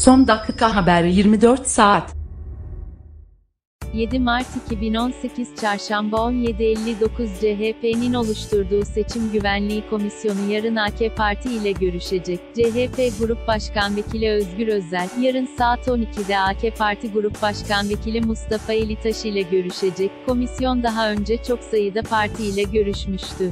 Son dakika haberi 24 saat. 7 Mart 2018 Çarşamba 17.59 CHP'nin oluşturduğu Seçim Güvenliği Komisyonu yarın AK Parti ile görüşecek. CHP Grup Başkan Vekili Özgür Özel, yarın saat 12'de AK Parti Grup Başkan Vekili Mustafa Elitaş ile görüşecek. Komisyon daha önce çok sayıda parti ile görüşmüştü.